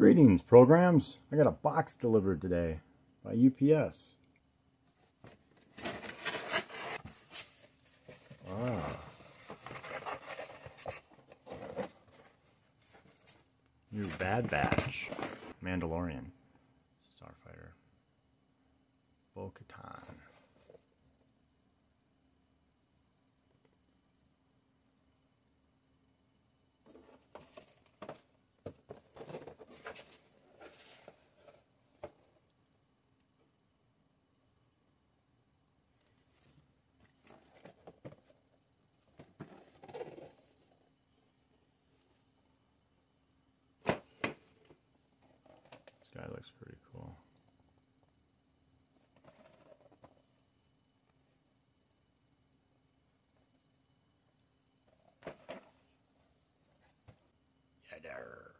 Greetings, programs. I got a box delivered today by UPS. Ah. New Bad Batch. Mandalorian. Starfighter. Bo-Katan. guy looks pretty cool. Yeah, there.